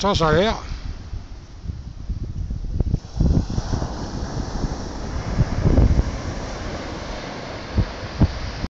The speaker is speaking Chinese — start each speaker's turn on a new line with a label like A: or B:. A: 真事儿。